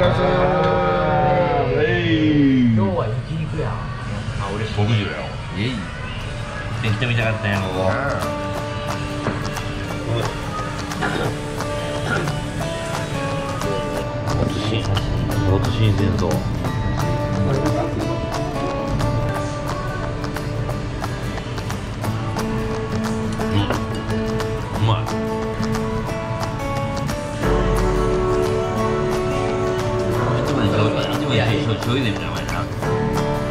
疲れ様今日は焼肉や。あ嬉しい僕じよ。いえい。え行ってみたかったんやここ。新鮮そう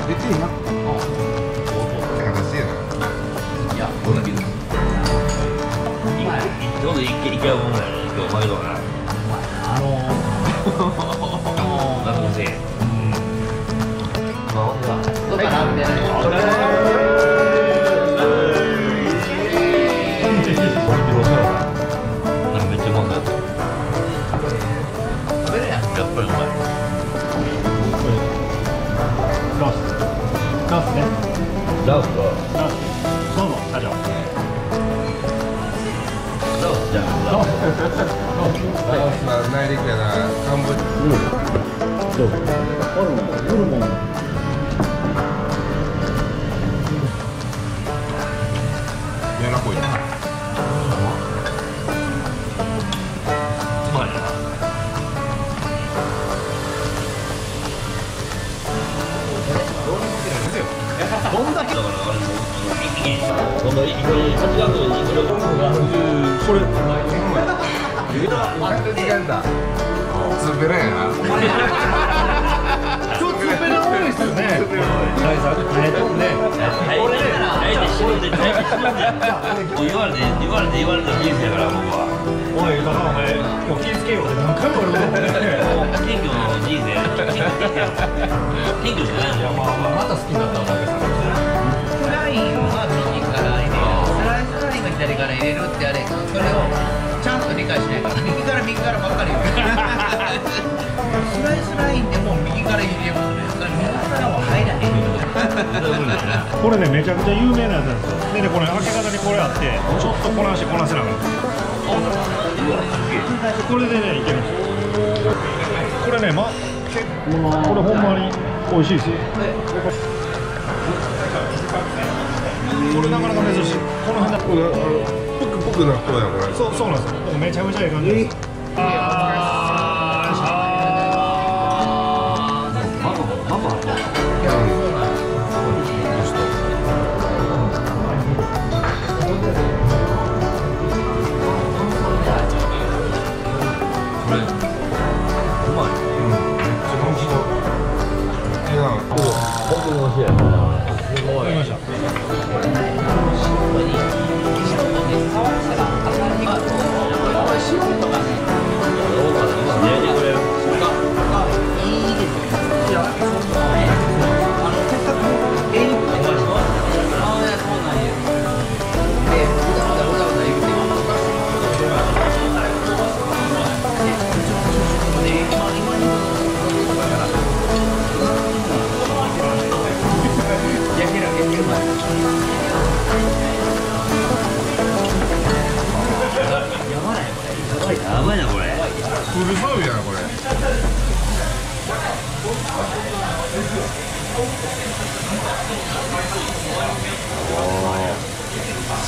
別にな話やないやこんなビルうまいちょうど一回一回思うんだよね今日うまいのかなあのー、あの学生ー、まあほんどっかなみたいな内陸やなカンボジどうホルモンホルモンアやらこいなどん。だけだからあれもこれこれなんで違うんだやいですよね大佐えっとね俺ね大体死ぬで大体死ぬでもう言われて言われて言われた人生やから僕はおいだからお前今日気ぃつけようって何回も俺も謙虚の。人生謙虚しかないもんまた好きになったわけさフ左から入れるってあれそれをちゃんと理解しないから。右から右からばっかり言う。スライスラインでも右から入れますねそれ右からは入らへんよこれねめちゃくちゃ有名なやつなんですよ。でねこれ開け方にこれあってちょっとこなしこなせながら。これでねいけるんです。よこれねま結構これほんまに美味しいですよこれなかなか珍しいこの辺だこれあのぷくぷくな人やこれそうそうなんですよ。めちゃめちゃいい感じです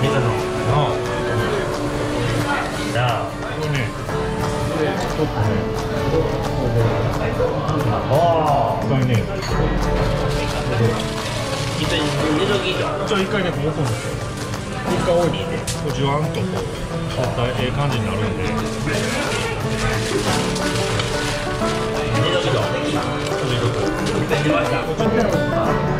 寝かのなあこれねちょっとねあ一回ね一回寝ときじゃんじゃあ一回ねこう置くんですよ一回置いてこうじわんとこうまたええ感じになるんで寝ときじゃん寝ました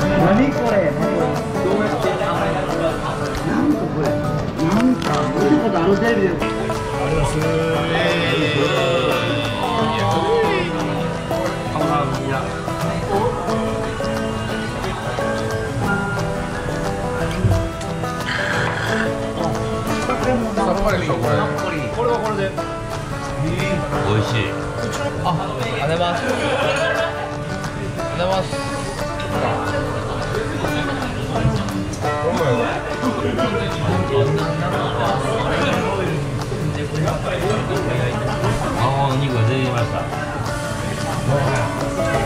います。ありがとうございます。あお肉が出てきました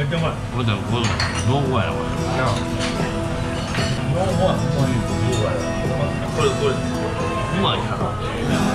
めっちゃうまいこれでもこれ濃厚やなこれなこれこれうまいな。